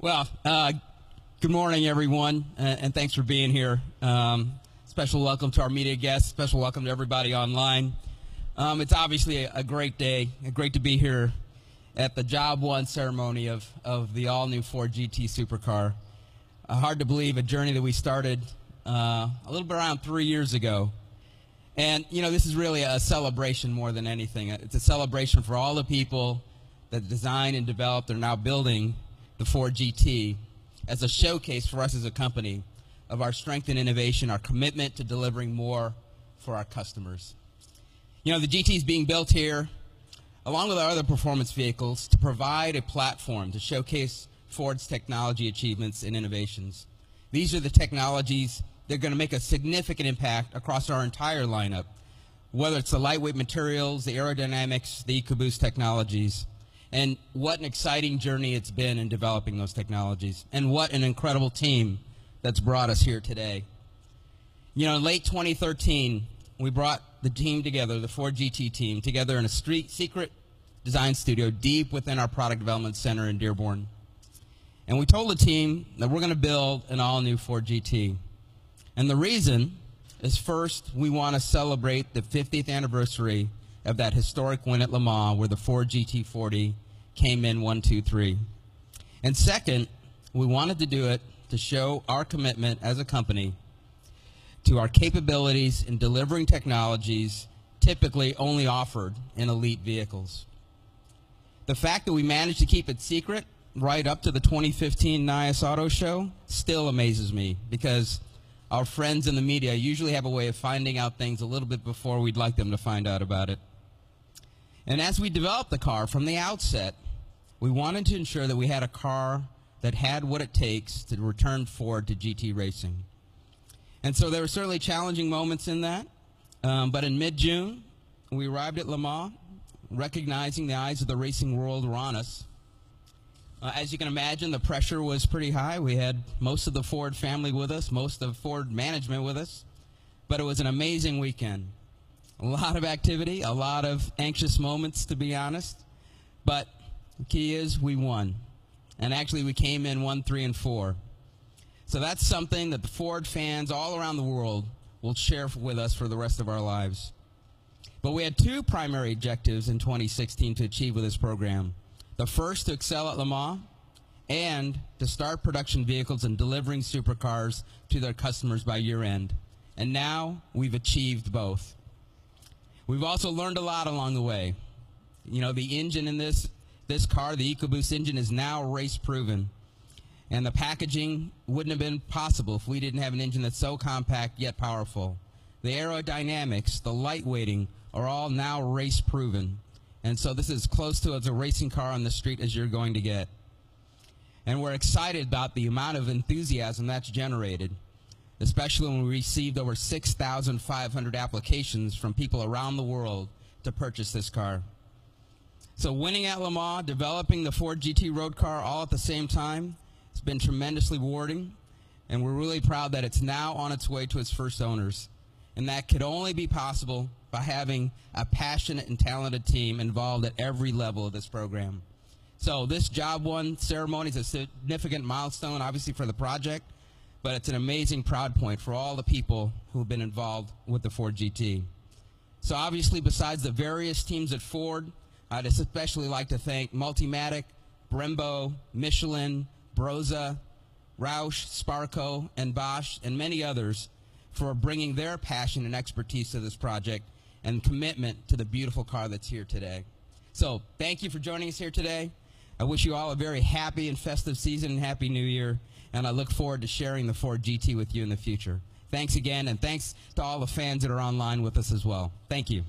Well, uh, good morning, everyone, and, thanks for being here. Um, special welcome to our media guests. Special welcome to everybody online. Um, it's obviously a, a, great day. Great to be here at the Job One ceremony of, of the all-new Ford GT supercar. Uh, hard to believe a journey that we started uh, a little bit around three years ago. And, you know, this is really a celebration more than anything. It's a celebration for all the people that designed and developed and are now building the Ford GT as a showcase for us as a company of our strength and innovation, our commitment to delivering more for our customers. You know, the GT is being built here, along with our other performance vehicles, to provide a platform to showcase Ford's technology achievements and innovations. These are the technologies that are going to make a significant impact across our entire lineup, whether it's the lightweight materials, the aerodynamics, the EcoBoost technologies. And what an exciting journey it's been in developing those technologies. And what an incredible team that's brought us here today. You know, in late 2013, we brought the team together, the Ford GT team, together in a street, secret design studio deep within our product development center in Dearborn. And we told the team that we're going to build an all-new Ford GT. And the reason is first, we want to celebrate the 50th anniversary of that historic win at Le Mans where the Ford GT40 came in one, two, three. And second, we wanted to do it to show our commitment as a company to our capabilities in delivering technologies typically only offered in elite vehicles. The fact that we managed to keep it secret right up to the 2015 NAIAS Auto Show still amazes me because our friends in the media usually have a way of finding out things a little bit before we'd like them to find out about it. And as we developed the car from the outset, we wanted to ensure that we had a car that had what it takes to return Ford to GT racing. And so there were certainly challenging moments in that. Um, but in mid-June, we arrived at Le Mans, recognizing the eyes of the racing world were on us. Uh, as you can imagine, the pressure was pretty high. We had most of the Ford family with us, most of Ford management with us. But it was an amazing weekend a lot of activity, a lot of anxious moments, to be honest. But the key is we won. And actually, we came in 1, 3, and 4. So that's something that the Ford fans all around the world will share with us for the rest of our lives. But we had two primary objectives in 2016 to achieve with this program. The first, to excel at Le Mans, and to start production vehicles and delivering supercars to their customers by year end. And now we've achieved both. We've also learned a lot along the way. You know, the engine in this, this car, the EcoBoost engine, is now race proven. And the packaging wouldn't have been possible if we didn't have an engine that's so compact yet powerful. The aerodynamics, the lightweighting are all now race proven. And so this is close to as a racing car on the street as you're going to get. And we're excited about the amount of enthusiasm that's generated especially when we received over 6,500 applications from people around the world to purchase this car. So winning at Le Mans, developing the Ford GT road car all at the same time, it's been tremendously rewarding, and we're really proud that it's now on its way to its first owners. And that could only be possible by having a passionate and talented team involved at every level of this program. So this Job One ceremony is a significant milestone, obviously, for the project, but it's an amazing proud point for all the people who have been involved with the Ford GT. So obviously, besides the various teams at Ford, I'd especially like to thank Multimatic, Brembo, Michelin, Brose, Roush, Sparco, and Bosch, and many others for bringing their passion and expertise to this project and commitment to the beautiful car that's here today. So thank you for joining us here today. I wish you all a very happy and festive season and happy new year and I look forward to sharing the Ford GT with you in the future. Thanks again, and thanks to all the fans that are online with us as well. Thank you.